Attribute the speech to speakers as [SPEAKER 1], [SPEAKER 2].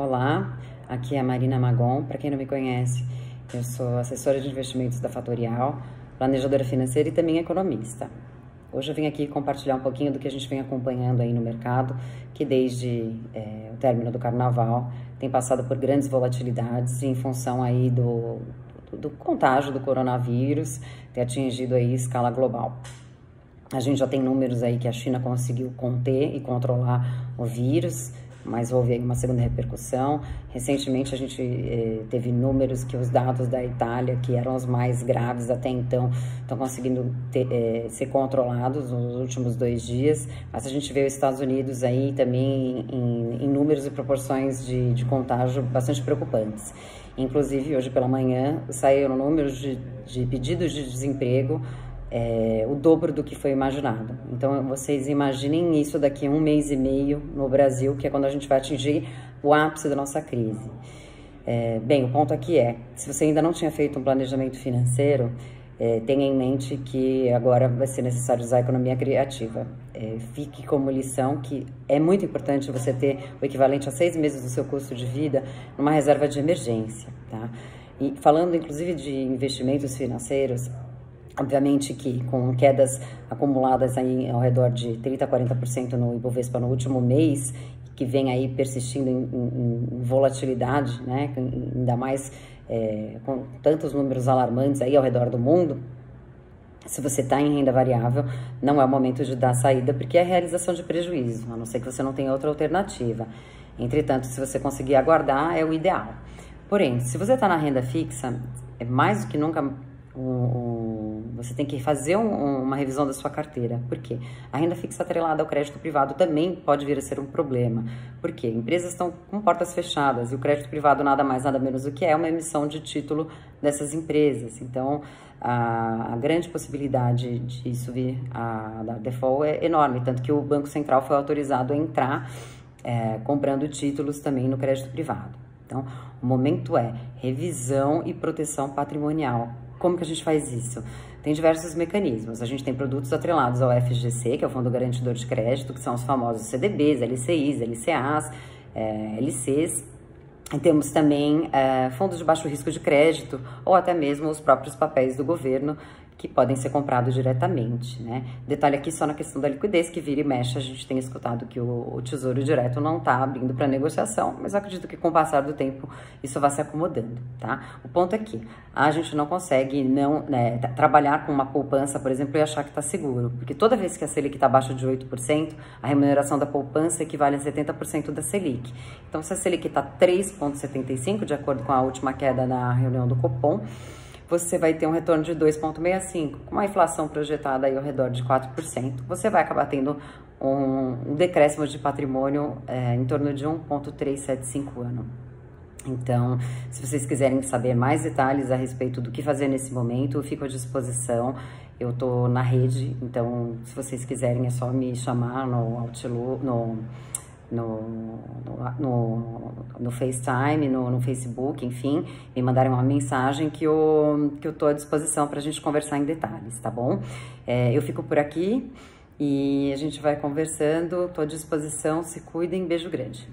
[SPEAKER 1] Olá, aqui é a Marina Magon. Para quem não me conhece, eu sou assessora de investimentos da Fatorial, planejadora financeira e também economista. Hoje eu vim aqui compartilhar um pouquinho do que a gente vem acompanhando aí no mercado, que desde é, o término do carnaval tem passado por grandes volatilidades em função aí do, do, contágio do coronavírus ter atingido aí escala global. A gente já tem números aí que a China conseguiu conter e controlar o vírus, mas houve aí uma segunda repercussão. Recentemente a gente eh, teve números que os dados da Itália, que eram os mais graves até então, estão conseguindo ter, eh, ser controlados nos últimos dois dias, mas a gente vê os Estados Unidos aí também em, em números e proporções de, de contágio bastante preocupantes. Inclusive, hoje pela manhã saíram números de, de pedidos de desemprego é, o dobro do que foi imaginado. Então, vocês imaginem isso daqui a um mês e meio no Brasil, que é quando a gente vai atingir o ápice da nossa crise. É, bem, o ponto aqui é, se você ainda não tinha feito um planejamento financeiro, é, tenha em mente que agora vai ser necessário usar a economia criativa. É, fique como lição que é muito importante você ter o equivalente a seis meses do seu custo de vida numa reserva de emergência, tá? E falando inclusive de investimentos financeiros, Obviamente que com quedas acumuladas aí ao redor de 30% a 40% no Ibovespa no último mês, que vem aí persistindo em, em, em volatilidade, né, ainda mais é, com tantos números alarmantes aí ao redor do mundo, se você está em renda variável, não é o momento de dar saída, porque é realização de prejuízo, a não ser que você não tenha outra alternativa. Entretanto, se você conseguir aguardar, é o ideal. Porém, se você está na renda fixa, é mais do que nunca um, um, você tem que fazer um, uma revisão da sua carteira. Por quê? A renda fixa atrelada ao crédito privado também pode vir a ser um problema. Por quê? Empresas estão com portas fechadas e o crédito privado nada mais, nada menos do que é uma emissão de título dessas empresas. Então, a, a grande possibilidade de subir a da default é enorme, tanto que o Banco Central foi autorizado a entrar é, comprando títulos também no crédito privado. Então, o momento é revisão e proteção patrimonial como que a gente faz isso? Tem diversos mecanismos. A gente tem produtos atrelados ao FGC, que é o Fundo Garantidor de Crédito, que são os famosos CDBs, LCIs, LCAs, é, LCs. E temos também é, fundos de baixo risco de crédito ou até mesmo os próprios papéis do governo que podem ser comprados diretamente, né? Detalhe aqui só na questão da liquidez, que vira e mexe, a gente tem escutado que o, o Tesouro Direto não está abrindo para negociação, mas acredito que com o passar do tempo isso vai se acomodando, tá? O ponto é que a gente não consegue não né, trabalhar com uma poupança, por exemplo, e achar que está seguro, porque toda vez que a Selic está abaixo de 8%, a remuneração da poupança equivale a 70% da Selic. Então, se a Selic está 3,75, de acordo com a última queda na reunião do Copom, você vai ter um retorno de 2,65%. Com uma inflação projetada aí ao redor de 4%, você vai acabar tendo um, decréscimo de patrimônio é, em torno de 1,375 ano. Então, se vocês quiserem saber mais detalhes a respeito do que fazer nesse momento, eu fico à disposição. Eu tô na rede, então se vocês quiserem é só me chamar no Outlook, no no, no, no, FaceTime, no, no, Facebook, enfim, me mandarem uma mensagem que eu, que eu tô à disposição para a gente conversar em detalhes, tá bom? É, eu fico por aqui e a gente vai conversando, tô à disposição, se cuidem, beijo grande.